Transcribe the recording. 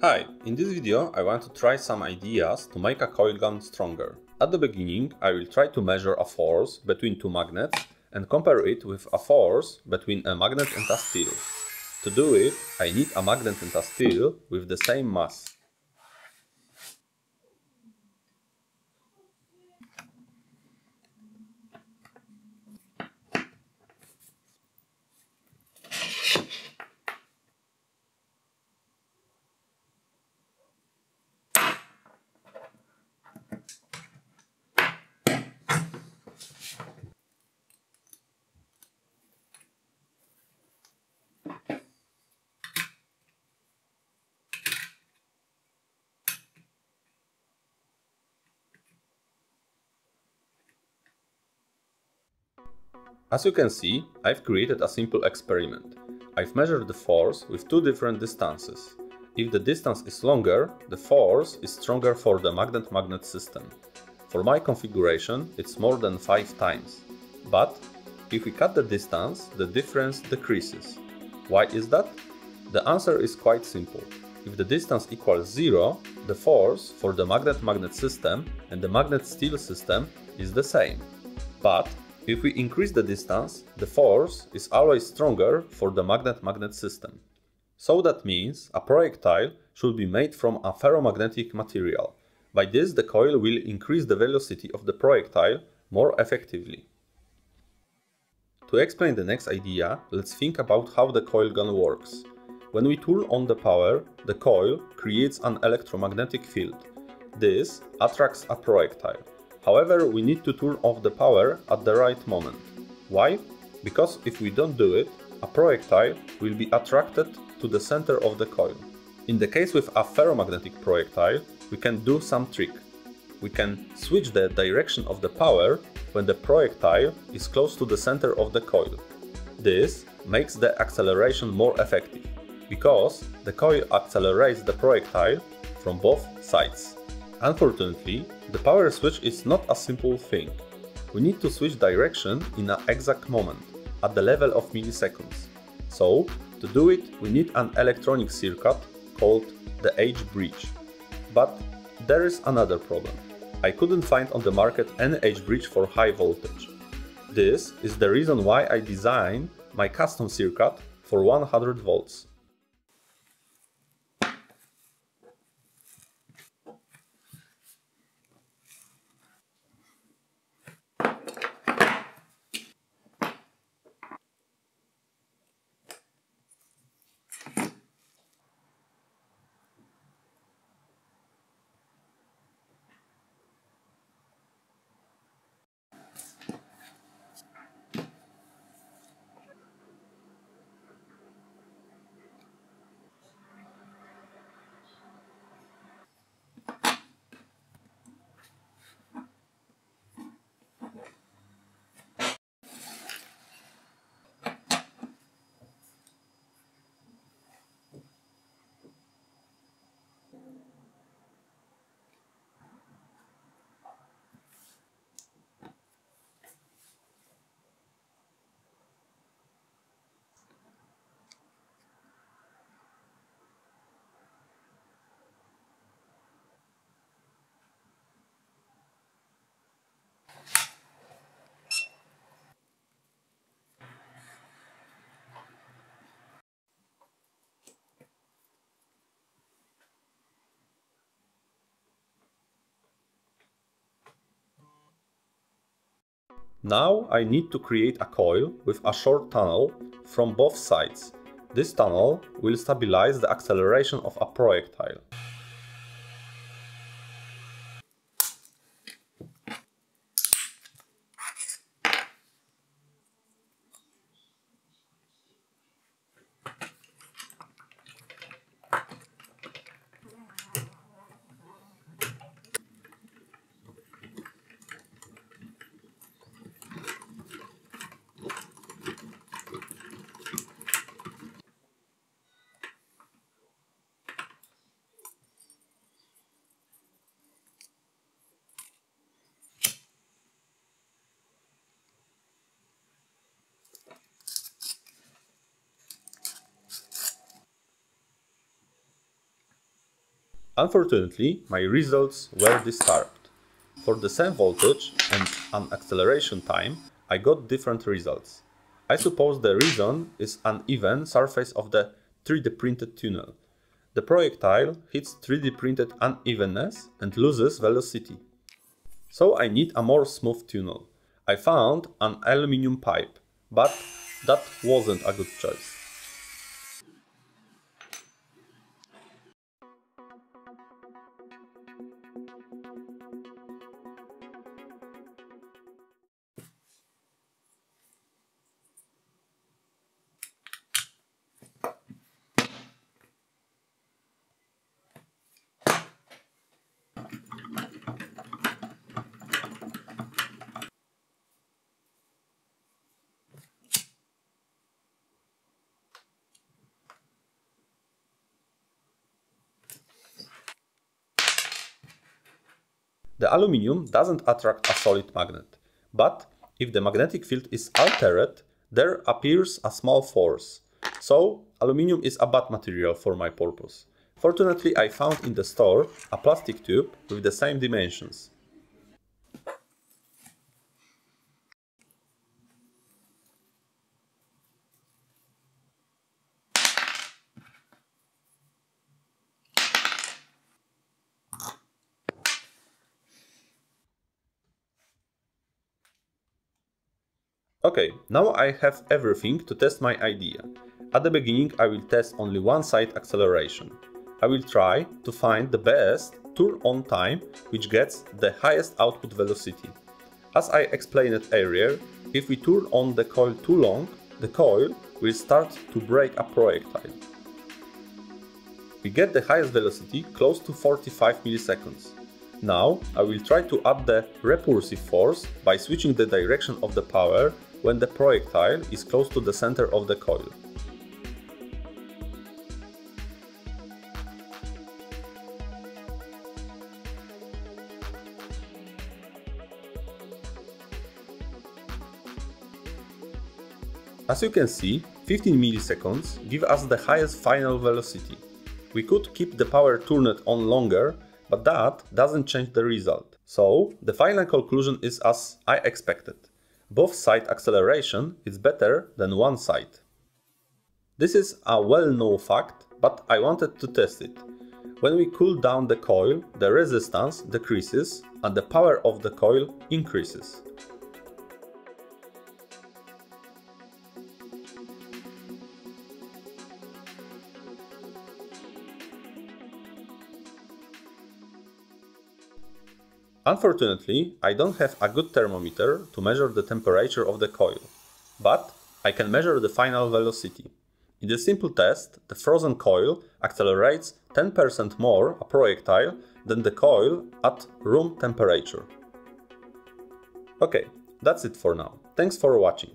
Hi, in this video I want to try some ideas to make a coil gun stronger. At the beginning I will try to measure a force between two magnets and compare it with a force between a magnet and a steel. To do it, I need a magnet and a steel with the same mass. As you can see, I've created a simple experiment. I've measured the force with two different distances. If the distance is longer, the force is stronger for the magnet-magnet system. For my configuration, it's more than 5 times. But if we cut the distance, the difference decreases. Why is that? The answer is quite simple. If the distance equals 0, the force for the magnet-magnet system and the magnet-steel system is the same. But if we increase the distance, the force is always stronger for the magnet-magnet system. So that means a projectile should be made from a ferromagnetic material. By this the coil will increase the velocity of the projectile more effectively. To explain the next idea, let's think about how the coil gun works. When we turn on the power, the coil creates an electromagnetic field. This attracts a projectile. However, we need to turn off the power at the right moment. Why? Because if we don't do it, a projectile will be attracted to the center of the coil. In the case with a ferromagnetic projectile, we can do some trick. We can switch the direction of the power when the projectile is close to the center of the coil. This makes the acceleration more effective, because the coil accelerates the projectile from both sides. Unfortunately, the power switch is not a simple thing. We need to switch direction in an exact moment, at the level of milliseconds. So, to do it, we need an electronic circuit called the H-bridge. But there is another problem. I couldn't find on the market any H-bridge for high voltage. This is the reason why I designed my custom circuit for 100 volts. Now I need to create a coil with a short tunnel from both sides. This tunnel will stabilize the acceleration of a projectile. Unfortunately, my results were disturbed. For the same voltage and an acceleration time, I got different results. I suppose the reason is an uneven surface of the 3D printed tunnel. The projectile hits 3D printed unevenness and loses velocity. So I need a more smooth tunnel. I found an aluminium pipe, but that wasn't a good choice. The aluminium doesn't attract a solid magnet, but if the magnetic field is altered, there appears a small force. So aluminium is a bad material for my purpose. Fortunately, I found in the store a plastic tube with the same dimensions. Okay, now I have everything to test my idea. At the beginning I will test only one side acceleration. I will try to find the best turn on time which gets the highest output velocity. As I explained earlier, if we turn on the coil too long, the coil will start to brake a projectile. We get the highest velocity close to 45 milliseconds. Now I will try to add the repulsive force by switching the direction of the power when the projectile is close to the center of the coil. As you can see, 15 milliseconds give us the highest final velocity. We could keep the power turned on longer, but that doesn't change the result. So, the final conclusion is as I expected both side acceleration is better than one side. This is a well-known fact, but I wanted to test it. When we cool down the coil, the resistance decreases and the power of the coil increases. Unfortunately, I don't have a good thermometer to measure the temperature of the coil, but I can measure the final velocity. In the simple test, the frozen coil accelerates 10% more a projectile than the coil at room temperature. Okay, that's it for now. Thanks for watching.